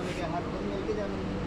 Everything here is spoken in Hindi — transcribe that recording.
हमें क्या हर दिन मिल जाना।